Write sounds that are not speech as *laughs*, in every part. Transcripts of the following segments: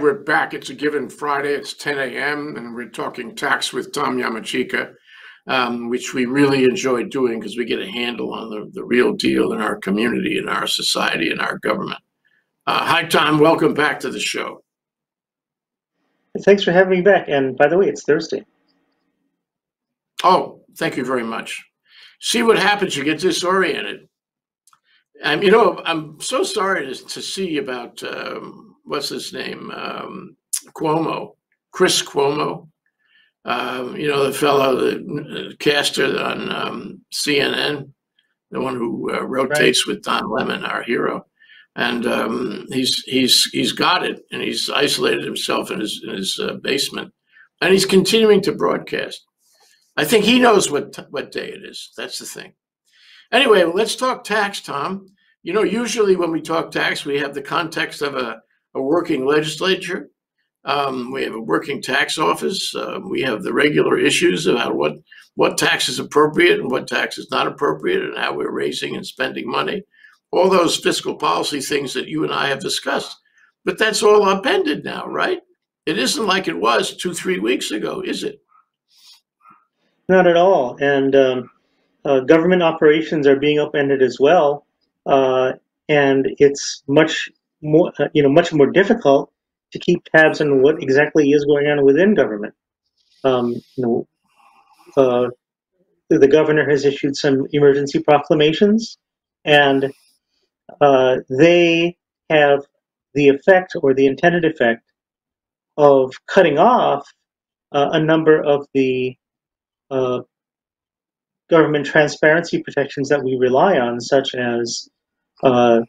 We're back. It's a given Friday. It's 10 a.m. and we're talking tax with Tom Yamachika, um, which we really enjoy doing because we get a handle on the, the real deal in our community, in our society, in our government. Uh, hi, Tom. Welcome back to the show. Thanks for having me back. And by the way, it's Thursday. Oh, thank you very much. See what happens. You get disoriented. Um, you know, I'm so sorry to, to see about um, what's his name, um, Cuomo, Chris Cuomo. Um, you know, the fellow, the caster on um, CNN, the one who uh, rotates right. with Don Lemon, our hero. And um, he's he's he's got it, and he's isolated himself in his in his uh, basement, and he's continuing to broadcast. I think he knows what what day it is. That's the thing. Anyway, let's talk tax, Tom. You know, usually when we talk tax, we have the context of a a working legislature. Um, we have a working tax office. Uh, we have the regular issues about what what tax is appropriate and what tax is not appropriate, and how we're raising and spending money. All those fiscal policy things that you and I have discussed. But that's all upended now, right? It isn't like it was two, three weeks ago, is it? Not at all. And um, uh, government operations are being upended as well. Uh, and it's much more, uh, you know, much more difficult to keep tabs on what exactly is going on within government. Um, you know, uh, the governor has issued some emergency proclamations, and uh, they have the effect or the intended effect of cutting off uh, a number of the uh, government transparency protections that we rely on, such as uh,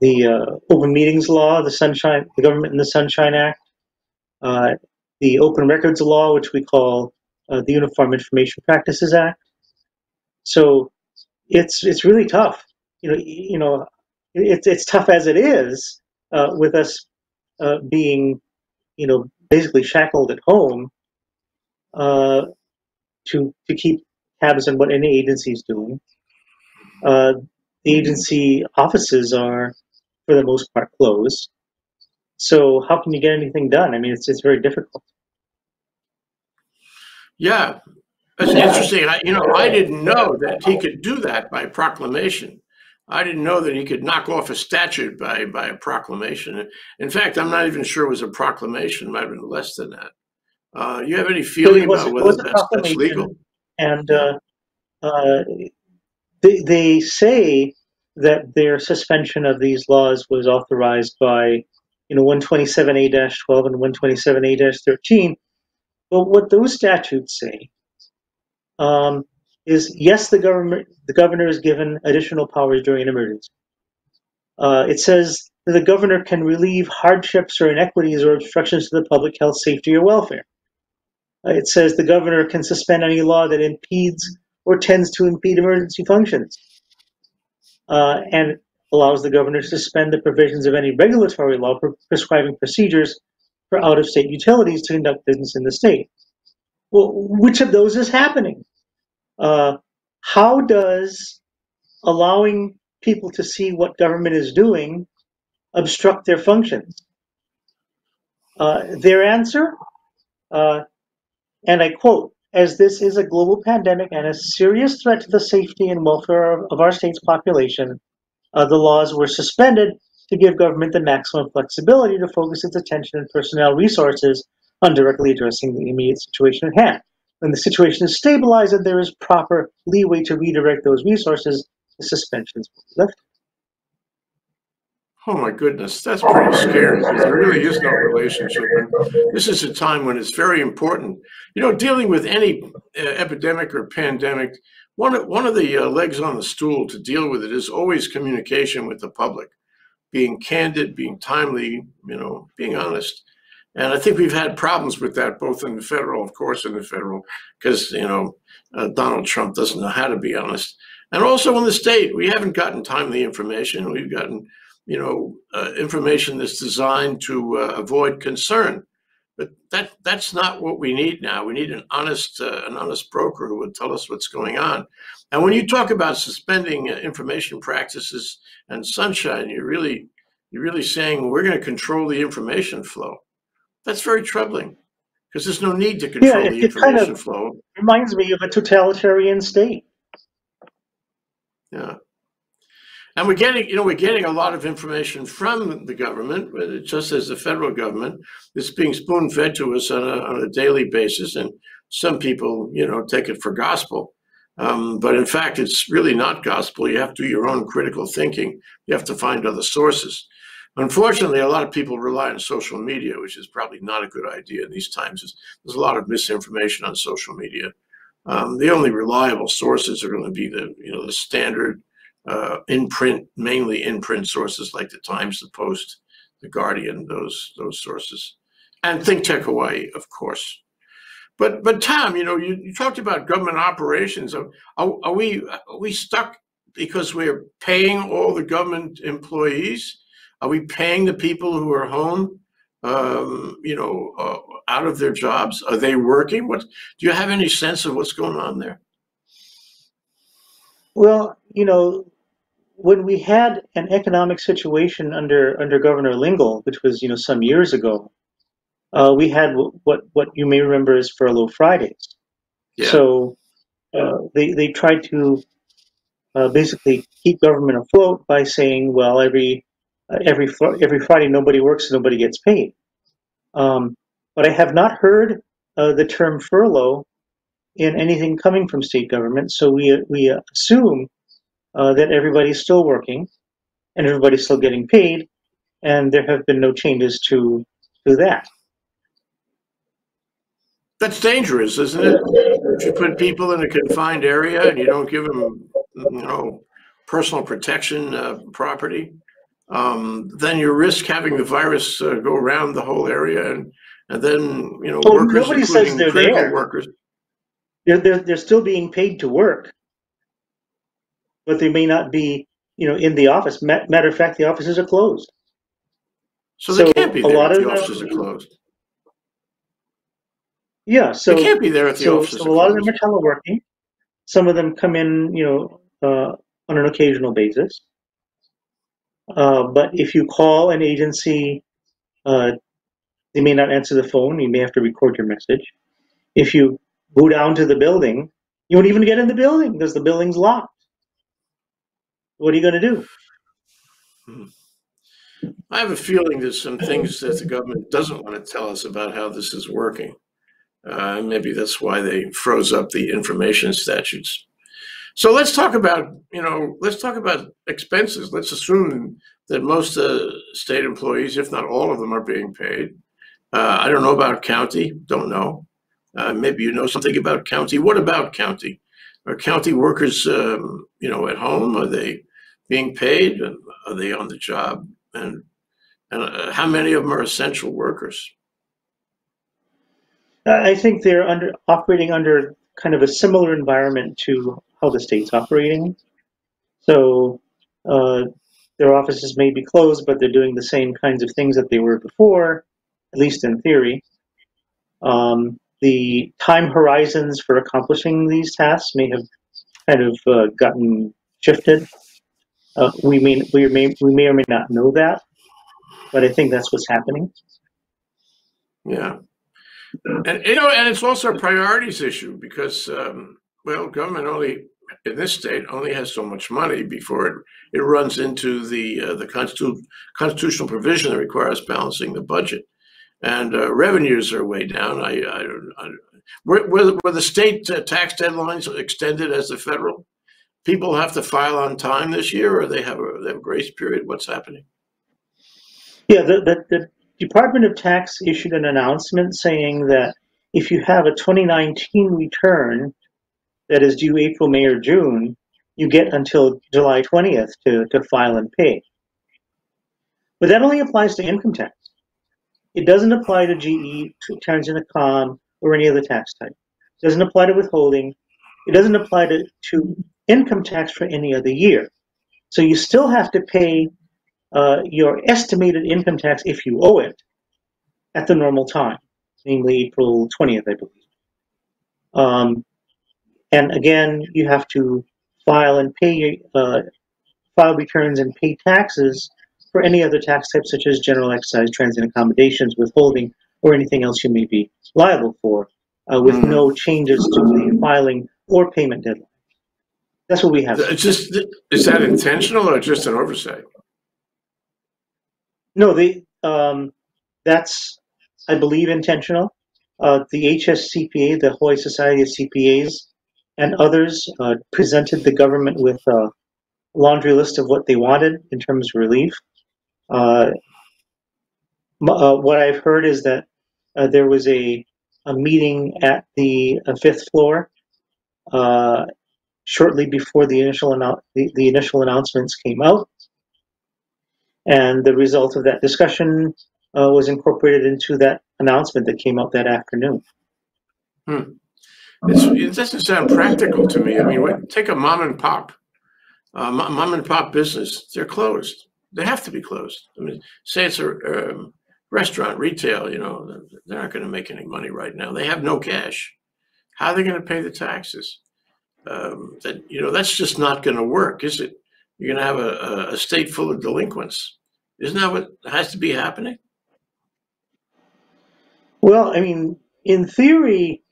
the uh, Open Meetings Law, the Sunshine, the Government and the Sunshine Act, uh, the Open Records Law, which we call uh, the Uniform Information Practices Act. So it's it's really tough. You know, you know, it's it's tough as it is uh, with us uh, being, you know, basically shackled at home uh, to to keep tabs on what any agency is doing. the agency offices are for the most part closed. So how can you get anything done? I mean, it's it's very difficult. Yeah, it's interesting. I, you know, I didn't know that he could do that by proclamation. I didn't know that he could knock off a statute by by a proclamation. In fact, I'm not even sure it was a proclamation. It might have been less than that. Uh, you have any feeling was, about whether that's, that's, legal? And uh, uh, they, they say that their suspension of these laws was authorized by, you know, 127A-12 and 127A-13. But what those statutes say um, is, yes, the government, the governor is given additional powers during an emergency. Uh, it says that the governor can relieve hardships or inequities or obstructions to the public health, safety, or welfare. Uh, it says the governor can suspend any law that impedes or tends to impede emergency functions uh, and allows the governor to suspend the provisions of any regulatory law prescribing procedures for out-of-state utilities to conduct business in the state. Well, which of those is happening? Uh, how does allowing people to see what government is doing obstruct their functions? Uh, their answer, uh, and I quote, as this is a global pandemic and a serious threat to the safety and welfare of our state's population, uh, the laws were suspended to give government the maximum flexibility to focus its attention and personnel resources on directly addressing the immediate situation at hand. When the situation is stabilized and there is proper leeway to redirect those resources, the suspensions will be lifted. Oh my goodness, that's pretty scary. There really is no relationship. this is a time when it's very important. You know, dealing with any uh, epidemic or pandemic, one of, one of the uh, legs on the stool to deal with it is always communication with the public, being candid, being timely, you know, being honest. And I think we've had problems with that, both in the federal, of course, in the federal, because, you know, uh, Donald Trump doesn't know how to be honest. And also in the state, we haven't gotten timely information. We've gotten you know, uh, information that's designed to uh, avoid concern. But that that's not what we need now. We need an honest uh, an honest broker who would tell us what's going on. And when you talk about suspending uh, information practices and sunshine, you're really you're really saying we're going to control the information flow. That's very troubling because there's no need to control it- the it kind of- information flow. Reminds me of a totalitarian state. Yeah. And we're getting, you know, we're getting a lot of information from the government, just as the federal government. It's being spoon fed to us on a, on a daily basis. And some people, you know, take it for gospel. Um, but in fact, it's really not gospel. You have to do your own critical thinking. You have to find other sources. Unfortunately, a lot of people rely on social media, which is probably not a good idea in these times. There's, a lot of misinformation on social media. Um, the only reliable sources are going to be the, you know, the standard uh, in print, mainly in print sources like the Times, the Post, the Guardian, those those sources, and Think Tech Hawaii, of course. But but Tom, you know, you, you talked about government operations. Are, are, we are we stuck because we're paying all the government employees? Are we paying the people who are home, um, you know, uh, out of their jobs? Are they working? What do you have any sense of what's going on there? Well, you know, when we had an economic situation under under Governor Lingle, which was you know some years ago, uh, we had wh- what what you may remember as furlough Fridays. Yeah. So uh, they they tried to uh, basically keep government afloat by saying, well, every uh, every every Friday nobody works, nobody gets paid. Um, but I have not heard uh, the term furlough in anything coming from state government. So we we assume uh, that everybody's still working and everybody's still getting paid, and there have been no changes to to that. That's dangerous, isn't it? If you put people in a confined area and you don't give them, you know, personal protection uh, property, um, then you risk having the virus uh, go around the whole area, and and then you know Oh, workers, nobody says including they're critical there. workers. They're, they're they're still being paid to work, but they may not be you know in the office. Matter of fact, the offices are closed. So they So can't be a there lot if of the them- offices are closed. Yeah, so they can't be there if the so, offices so a lot of them are teleworking. Some of them come in, you know, uh, on an occasional basis. Uh, but if you call an agency, uh, they may not answer the phone. You may have to record your message. If you go down to the building, you won't even get in the building because the building's locked. What are you going to do? I have a feeling there's some things that the government doesn't want to tell us about how this is working. Uh, maybe that's why they froze up the information statutes. So let's talk about, you know, let's talk about expenses. Let's assume that most uh, state employees, if not all of them, are being paid. Uh, I don't know about county, don't know. Uh, maybe you know something about county. What about county? Are county workers, um, you know, at home? Are they being paid? Are they on the job? And and uh, how many of them are essential workers? I think they're under operating under kind of a similar environment to how the state's operating. So uh, their offices may be closed, but they're doing the same kinds of things that they were before, at least in theory. Um, the time horizons for accomplishing these tasks may have kind of uh, gotten shifted. Uh, we may we may we may or may not know that, but I think that's what's happening. Yeah. And you know, and it's also a priorities issue because, um, well, government only in this state only has so much money before it, it runs into the uh, the constitu- constitutional provision that requires balancing the budget, and uh, revenues are way down. I, I, I were, were, were the state uh, tax deadlines extended as the federal? People have to file on time this year, or they have a, they have a grace period. What's happening? Yeah, the, the, the Department of Tax issued an announcement saying that if you have a 2019 return that is due April, May, or June, you get until July 20th to, to file and pay. But that only applies to income tax. It doesn't apply to GE, to Transient Com, or any other tax type. It doesn't apply to withholding. It doesn't apply to, to income tax for any other year. So you still have to pay uh, your estimated income tax if you owe it at the normal time, namely April 20th, I believe. Um, and again, you have to file and pay uh, file returns and pay taxes for any other tax types such as general excise, transient accommodations, withholding, or anything else you may be liable for, uh, with Mhm. no changes to the filing or payment deadline. That's what we have. It's just, is that intentional or just an oversight? No, they, um, that's, I believe, intentional. Uh, the HSCPA, the Hawaii Society of CPAs, and others uh, presented the government with a laundry list of what they wanted in terms of relief. Uh, uh, what I've heard is that uh, there was a, a meeting at the uh, fifth floor uh, shortly before the initial the, the initial announcements came out. And the result of that discussion uh, was incorporated into that announcement that came out that afternoon. It's, it doesn't sound practical to me. I mean, what, take a mom and pop, uh, mom and pop business. They're closed. They have to be closed. I mean, say it's a um, restaurant, retail. You know, they're not going to make any money right now. They have no cash. How are they going to pay the taxes? Um, that you know, that's just not going to work, is it? You're going to have a, a, state full of delinquents. Isn't that what has to be happening? Well, I mean, in theory,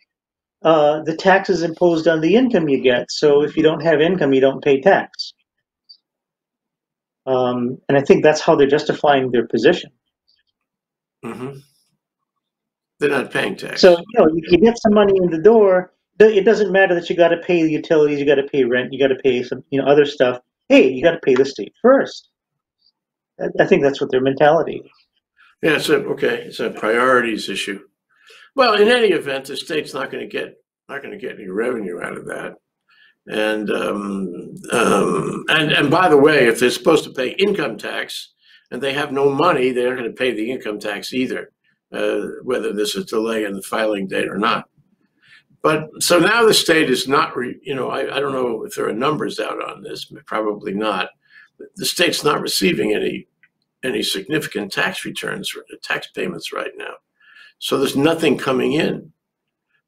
uh, the tax is imposed on the income you get. So if you don't have income, you don't pay tax. Um, and I think that's how they're justifying their position. hmm They're not paying tax. So, you know, if you get some money in the door, it doesn't matter that you got to pay the utilities, you got to pay rent, you got to pay some, you know, other stuff. Hey, you got to pay the state first. I, think that's what their mentality is. Yeah, it's a, okay, it's a priorities issue. Well, in any event, the state's not gonna get, not gonna get any revenue out of that. And, um, um, and, and by the way, if they're supposed to pay income tax and they have no money, they're not gonna pay the income tax either, uh, whether there's a delay in the filing date or not. But, so now the state is not, re, you know, I, I don't know if there are numbers out on this, but probably not. The state's not receiving any any significant tax returns, or tax payments right now. So there's nothing coming in.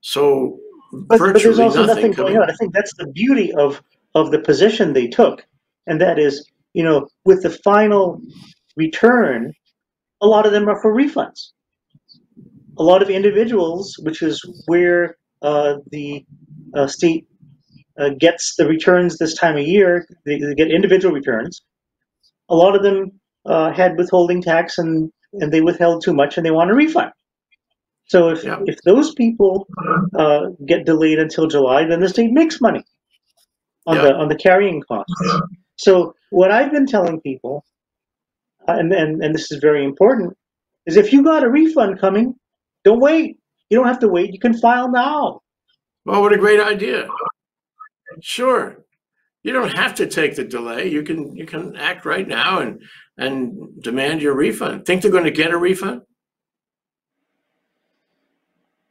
So But, but virtually there's also nothing, nothing coming. going on. I think that's the beauty of of the position they took, and that is, you know, with the final return, a lot of them are for refunds. A lot of individuals, which is where uh, the uh, state uh, gets the returns this time of year, they, they get individual returns. A lot of them uh, had withholding tax and and they withheld too much and they want a refund. So if Yeah. if those people uh, get delayed until July, then the state makes money on Yeah. the on the carrying costs. So what I've been telling people, uh, and, and and this is very important, is if you got a refund coming, don't wait. You don't have to wait. You can file now. Well, what a great idea. Sure. You don't have to take the delay. You can you can act right now and and demand your refund. Think they're going to get a refund?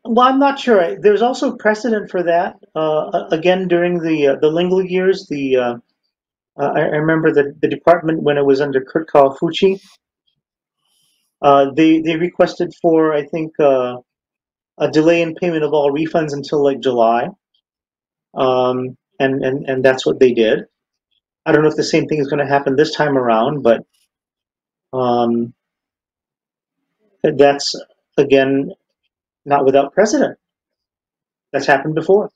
Well, I'm not sure. There's also precedent for that. Uh, again, during the uh, the Lingle years, the uh, I, I remember the, the department when it was under Kurt Kawafuchi. Uh, they they requested for I think uh, a delay in payment of all refunds until like July, um, and and and that's what they did. I don't know if the same thing is going to happen this time around, but um, that's again not without precedent. That's happened before.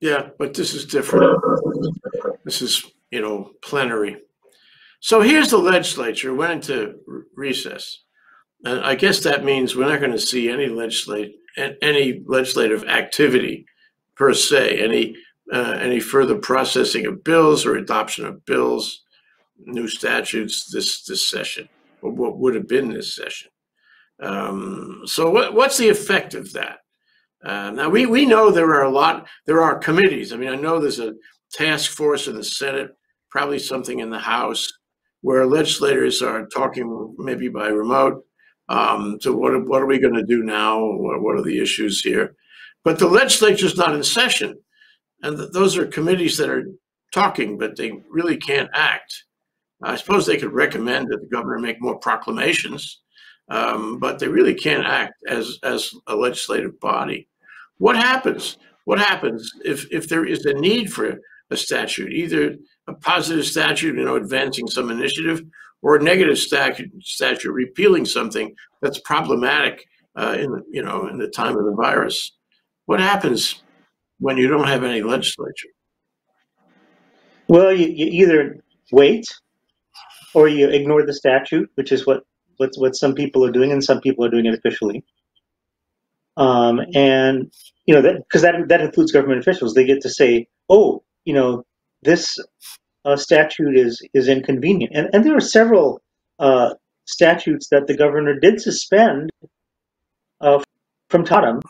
Yeah, but this is different. This is, you know, plenary. So here's the legislature went into recess. And I guess that means we're not going to see any legislate any legislative activity per se, any uh, any further processing of bills or adoption of bills, new statutes this this session, or what would have been this session. Um, so what what's the effect of that? Uh, now we we know there are a lot there are committees. I mean, I know there's a task force in the Senate, probably something in the House, where legislators are talking maybe by remote um, to what what are we going to do now? What, what are the issues here? But the legislature is not in session, and th- those are committees that are talking, but they really can't act. I suppose they could recommend that the governor make more proclamations, um, but they really can't act as as a legislative body. What happens? What happens if if there is a need for a statute, either a positive statute, you know, advancing some initiative, or a negative statute, statute repealing something that's problematic uh, in the, you know in the time of the virus. What happens when you don't have any legislature? Well, you, you either wait or you ignore the statute, which is what what what some people are doing, and some people are doing it officially. Um, and you know that because that that includes government officials, they get to say, "Oh, you know, this uh, statute is is inconvenient," and and there are several uh, statutes that the governor did suspend uh, from Tatum.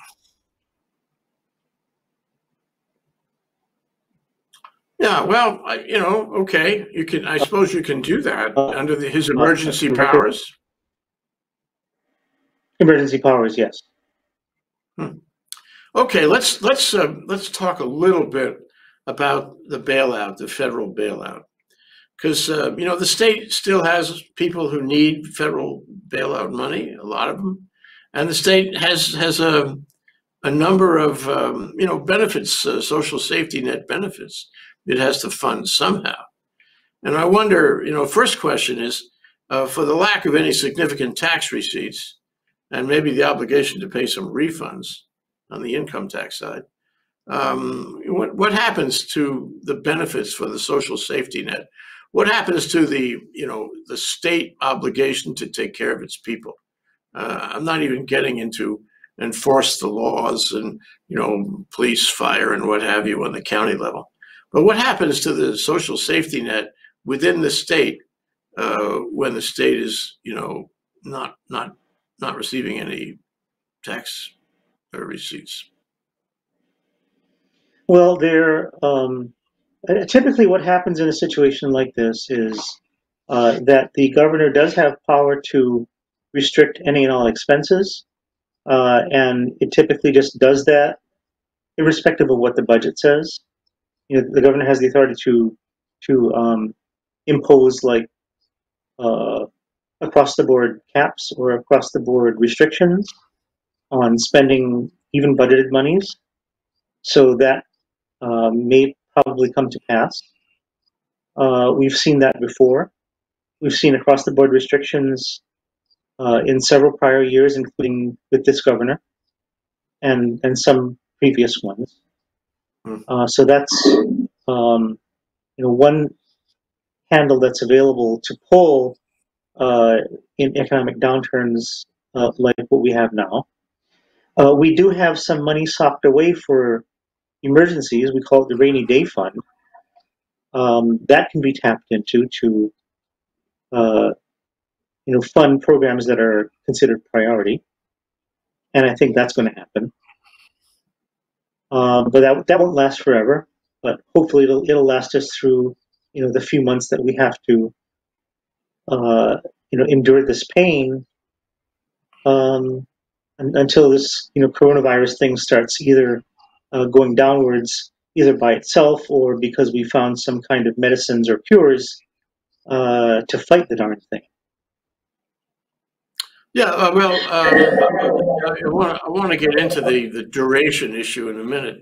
Yeah, well, I, you know, okay, you can. I suppose you can do that under the, his emergency powers. Emergency powers, yes. Hmm. Okay, let's let's uh, let's talk a little bit about the bailout, the federal bailout, because uh, you know the state still has people who need federal bailout money, a lot of them, and the state has has a a number of um, you know benefits, uh, social safety net benefits. It has to fund somehow, and I wonder, you know, first question is uh, for the lack of any significant tax receipts, and maybe the obligation to pay some refunds on the income tax side. Um, what, what happens to the benefits for the social safety net? What happens to the, you know, the state obligation to take care of its people? Uh, I'm not even getting into enforce the laws and, you know, police, fire, and what have you on the county level. But what happens to the social safety net within the state uh, when the state is, you know, not not not receiving any tax receipts? Well, there um, typically what happens in a situation like this is uh, that the governor does have power to restrict any and all expenses, uh, and it typically just does that irrespective of what the budget says. You know, the governor has the authority to to um, impose like uh, across the board caps or across the board restrictions on spending even budgeted monies. So that uh, may probably come to pass. Uh, we've seen that before. We've seen across the board restrictions uh, in several prior years, including with this governor and, and some previous ones. Mm. so that's um, you know one handle that's available to pull uh, in economic downturns uh, like what we have now. Uh, we do have some money socked away for emergencies. We call it the rainy day fund. Um, that can be tapped into to, uh, you know, fund programs that are considered priority, and I think that's going to happen. Um, but that that won't last forever. But hopefully, it'll it'll last us through, you know, the few months that we have to uh, you know, endure this pain um, until this, you know, coronavirus thing starts either uh, going downwards, either by itself or because we found some kind of medicines or cures uh, to fight the darn thing. Yeah, uh, well, uh, I want to get into the the duration issue in a minute,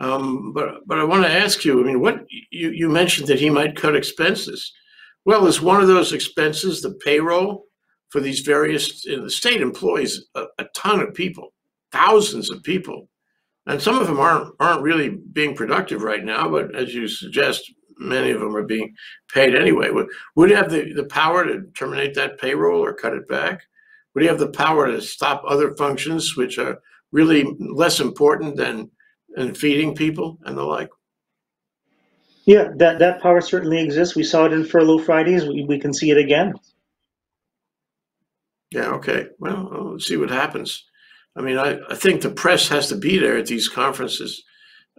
um, but but I want to ask you. I mean, what you you mentioned that he might cut expenses. Well, is one of those expenses the payroll for these various, in the state employs a, a ton of people, thousands of people. And some of them aren't, aren't really being productive right now, but as you suggest, many of them are being paid anyway. Would, would you have the, the power to terminate that payroll or cut it back? Would you have the power to stop other functions which are really less important than, than feeding people and the like? Yeah, that, that power certainly exists. We saw it in Furlough Fridays. We, we can see it again. Yeah, okay. Well, let's see what happens. I mean, I, I think the press has to be there at these conferences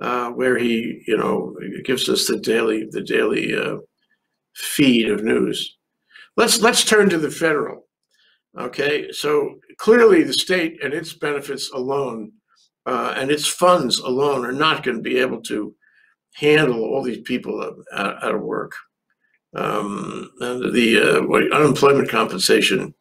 uh, where he, you know, gives us the daily the daily uh, feed of news. Let's let's turn to the federal. Okay, so clearly the state and its benefits alone uh, and its funds alone are not going to be able to handle all these people out, out of work. Um, the uh, unemployment compensation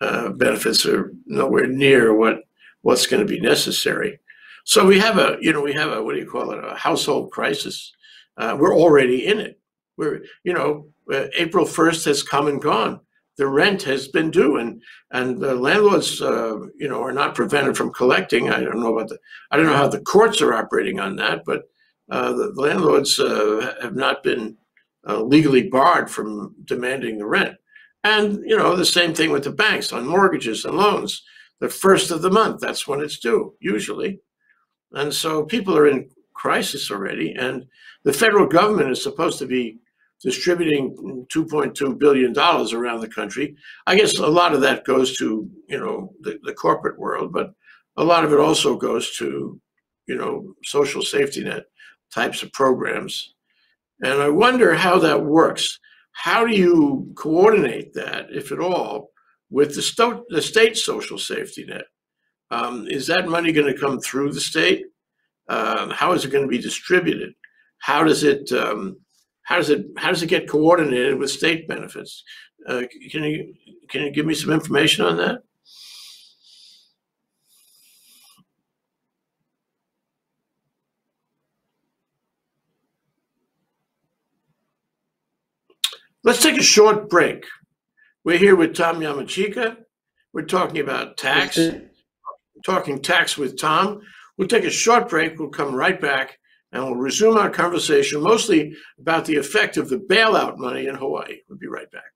uh, benefits are nowhere near what what's going to be necessary. So we have a you know we have a what do you call it a household crisis. Uh, we're already in it. We're you know uh, April first has come and gone. the rent has been due, and and the landlords, uh, you know, are not prevented from collecting. I don't know about the, I don't know how the courts are operating on that, but uh, the, the, landlords uh, have not been uh, legally barred from demanding the rent. And you know, the same thing with the banks on mortgages and loans. The first of the month, that's when it's due, usually. And so people are in crisis already, and the federal government is supposed to be distributing 2.2 billion dollars around the country. I guess a lot of that goes to you know the, the corporate world, but a lot of it also goes to you know social safety net types of programs. And I wonder how that works. How do you coordinate that, if at all, with the, sto- the state social safety net? Um, is that money going to come through the state? Um, how is it going to be distributed? How does it um, how does it how does it get coordinated with state benefits? Uh, can you can you give me some information on that? Let's take a short break. We're here with Tom Yamachika. We're talking about tax, talking tax with Tom. We'll take a short break. We'll come right back and we'll resume our conversation mostly about the effect of the bailout money in Hawaii. We'll be right back.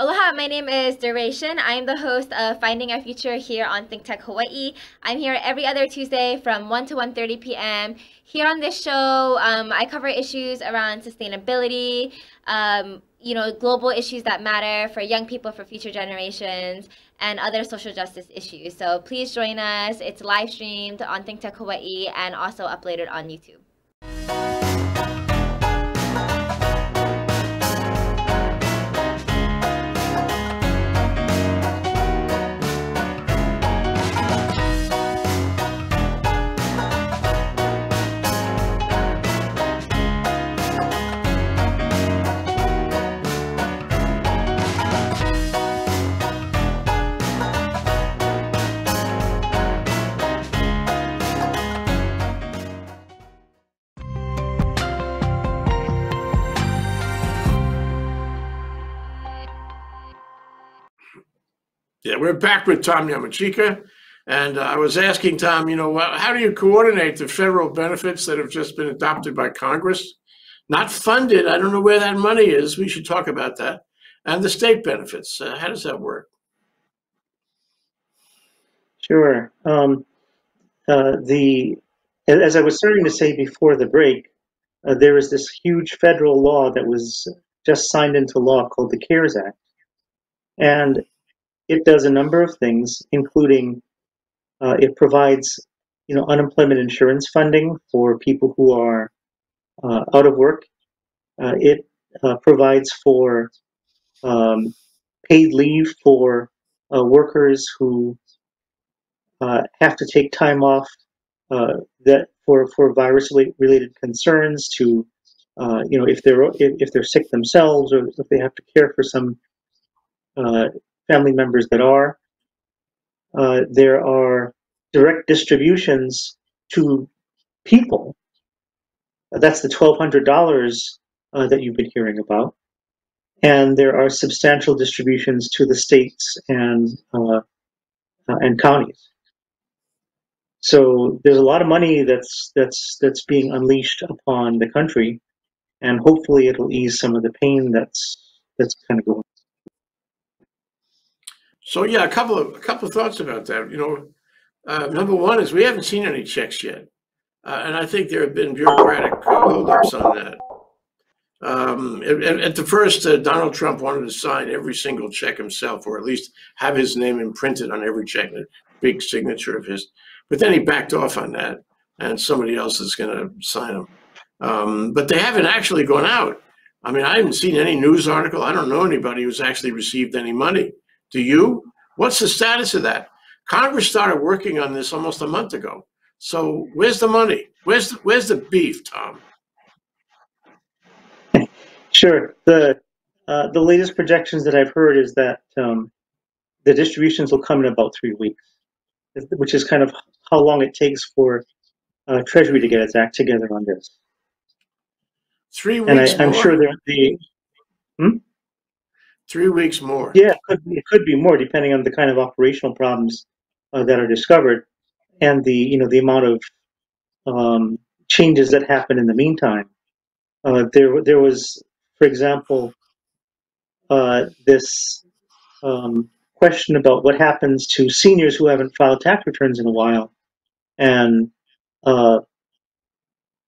Aloha, my name is Duration. I'm the host of Finding Our Future here on Think Tech Hawaii. I'm here every other Tuesday from 1 to 1.30 p.m. Here on this show, um, I cover issues around sustainability, um, you know, global issues that matter for young people, for future generations, and other social justice issues. So please join us. It's live streamed on Think Tech Hawaii and also uploaded on YouTube. We're back with Tom Yamachika. And uh, I was asking Tom, you know, how do you coordinate the federal benefits that have just been adopted by Congress? Not funded. I don't know where that money is. We should talk about that. And the state benefits. Uh, how does that work? Sure. Um, uh, the as I was starting to say before the break, uh, there is this huge federal law that was just signed into law called the CARES Act, and it does a number of things, including uh, it provides you know unemployment insurance funding for people who are uh, out of work. Uh, it uh, provides for um, paid leave for uh, workers who uh, have to take time off that for for virus related concerns to you know if they're if, if, they're sick themselves or if they have to care for some family members that are. Uh, there are direct distributions to people. That's the $1,200 uh, that you've been hearing about. And there are substantial distributions to the states and, uh, uh and counties. So there's a lot of money that's, that's, that's being unleashed upon the country, and hopefully it'll ease some of the pain that's, that's kind of going so yeah, a couple of a couple of thoughts about that. You know, uh, number one is we haven't seen any checks yet, uh, and I think there have been bureaucratic holdups on that. Um, at, at, the first, uh, Donald Trump wanted to sign every single check himself, or at least have his name imprinted on every check, a big signature of his. But then he backed off on that, and somebody else is going to sign them. Um, but they haven't actually gone out. I mean, I haven't seen any news article. I don't know anybody who's actually received any money. Do you? What's the status of that? Congress started working on this almost a month ago. So where's the money? Where's the, where's the beef, Tom? Sure. The uh, the latest projections that I've heard is that um, the distributions will come in about three weeks, which is kind of how long it takes for uh, Treasury to get its act together on this. Three weeks. And I, am sure that the. Hmm? Three weeks more. Yeah, it could, it could be more depending on the kind of operational problems uh, that are discovered and the you know the amount of um, changes that happen in the meantime. Uh, there there was, for example, uh, this um, question about what happens to seniors who haven't filed tax returns in a while, and uh,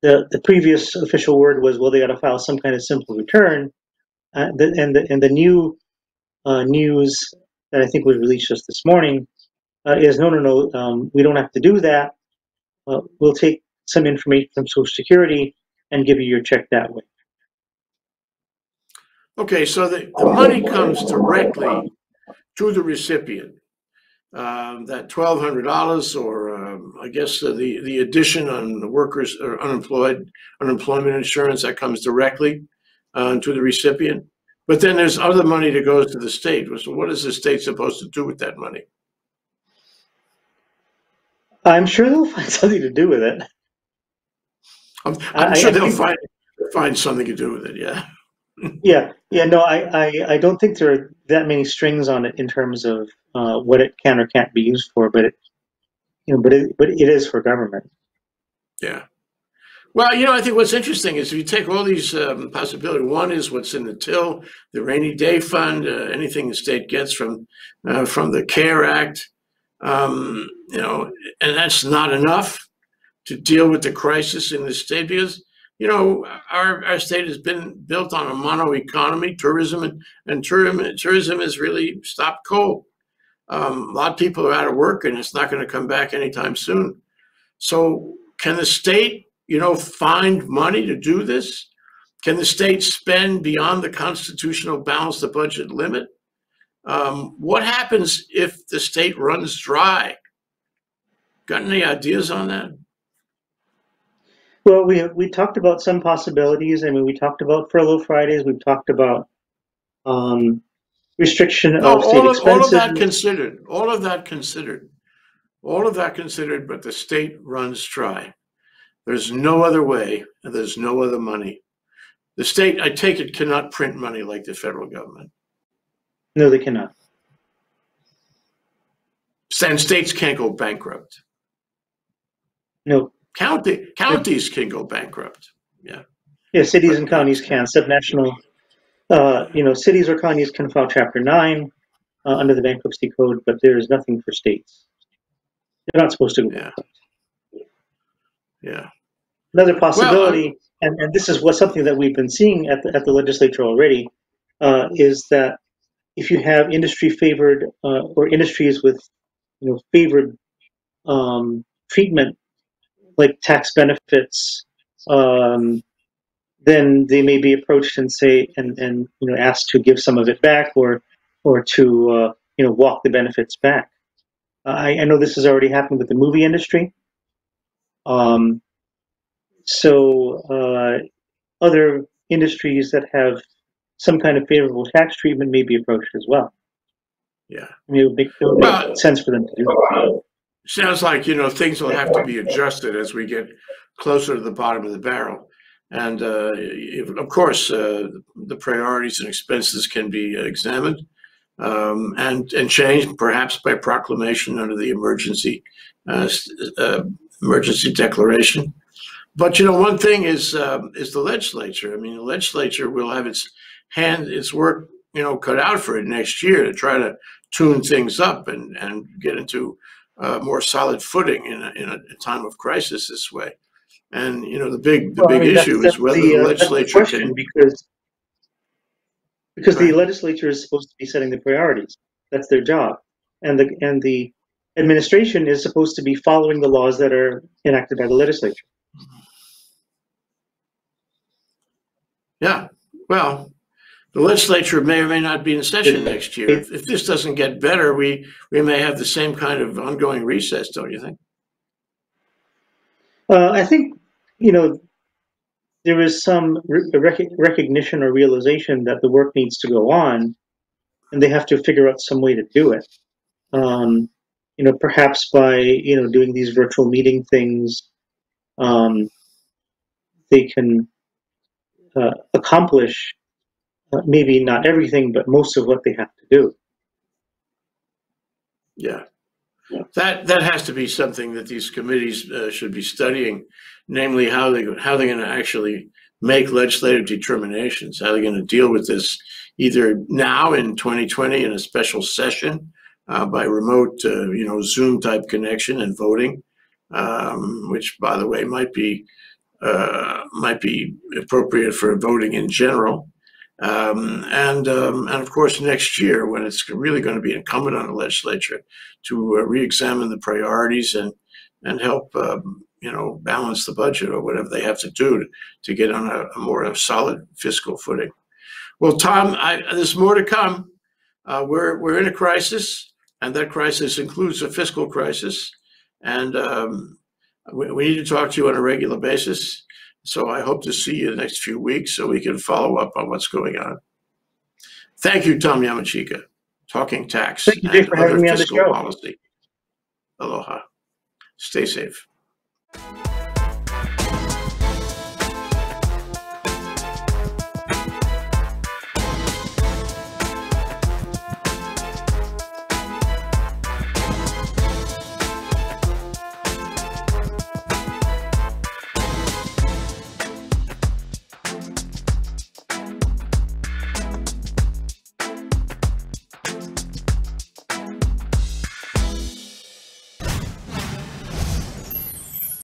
the the previous official word was, well, they got to file some kind of simple return, uh, the, and the and the new uh, news that I think was released just this morning uh, is no, no, no, um, we don't have to do that. Uh, we'll take some information from Social Security and give you your check that way. Okay, so the, the money comes directly to the recipient. Um, that twelve hundred dollars, or um, I guess the the addition on the workers or unemployed unemployment insurance that comes directly uh, to the recipient. But then there's other money that goes to the state. So what is the state supposed to do with that money? I'm sure they'll *laughs* find something to do with it. I'm, I'm I- sure I they'll find find something to do with it. Yeah. Yeah, yeah, no, I, I, I don't think there are that many strings on it in terms of uh, what it can or can't be used for, but it, you know, but it, but it is for government. Yeah. Well, you know, I think what's interesting is if you take all these um, possibilities, one is what's in the till, the rainy day fund, uh, anything the state gets from uh, from the CARE Act, um, you know, and that's not enough to deal with the crisis in the state because you know our, our state has been built on a mono economy, tourism, and, and tourism tourism has really stopped cold. Um, a lot of people are out of work, and it's not going to come back anytime soon. So, can the state you know, find money to do this? Can the state spend beyond the constitutional balance the budget limit? Um, what happens if the state runs dry? Got any ideas on that? Well, we we talked about some possibilities. I mean, we talked about furlough Fridays. We've talked about um, restriction No, of state all of, all of that considered, all of that considered, all of that considered, but the state runs dry. There's no other way, and there's no other money. The state, I take it, cannot print money like the federal government. No, they cannot. And states can't go bankrupt. No, County, counties can go bankrupt. yeah, Yeah, cities and counties can. Subnational, uh, you know, cities or counties can file Chapter Nine uh, under the bankruptcy code, but there is nothing for states. They're not supposed to go. Yeah. Yeah. Another possibility, and, and this is what something that we've been seeing at the, at the legislature already, uh, is that if you have industry favored uh, or industries with you know favored um, treatment, like tax benefits, um, then they may be approached and say and, and you know asked to give some of it back or or to uh, you know walk the benefits back. I, I know this has already happened with the movie industry. Um, so uh, other industries that have some kind of favorable tax treatment may be approached as well. Yeah. I mean, it would make, it would make Well- sense for them to do that. Sounds like, you know, things will have to be adjusted as we get closer to the bottom of the barrel. And uh, if- of course, uh, the priorities and expenses can be examined um, and, and changed perhaps by proclamation under the emergency uh, uh, emergency declaration. But you know, one thing is um, is the legislature. I mean, the legislature will have its hand, its work, you know, cut out for it next year to try to tune things up and and get into uh, more solid footing in a, in a time of crisis this way. And you know, the big the Well, I big mean, issue that's is whether the, the uh, the legislature question, can. because because the legislature is supposed to be setting the priorities. That's their job, and the and the administration is supposed to be following the laws that are enacted by the legislature. Yeah. Well, the legislature may or may not be in session next year. If, if this doesn't get better, we we may have the same kind of ongoing recess, don't you think? Uh, I think you know there is some re- rec- recognition or realization that the work needs to go on, and they have to figure out some way to do it. Um, you know, perhaps by you know doing these virtual meeting things, um, they can uh, accomplish uh, maybe not everything, but most of what they have to do. Yeah. Yeah. That, that has to be something that these committees uh, should be studying, namely how they, how they're going to actually make legislative determinations, how they're going to deal with this either now in 2020 in a special session uh, by remote, uh, you know, Zoom type connection and voting, um, which by the way might be uh, might be appropriate for voting in general. Um, and um, and of course next year when it's really going to be incumbent on the legislature to uh, re-examine the priorities and and help um, you know balance the budget or whatever they have to do to, to get on a, a more solid fiscal footing. Well, Tom, I, there's more to come. Uh, we're we're in a crisis, and that crisis includes a fiscal crisis, and um, we, we need to talk to you on a regular basis. So I hope to see you in the next few weeks so we can follow up on what's going on. Thank you, Tom Yamachika. Talking tax Thank you, and for having other me on the fiscal show. policy. Aloha. Stay safe.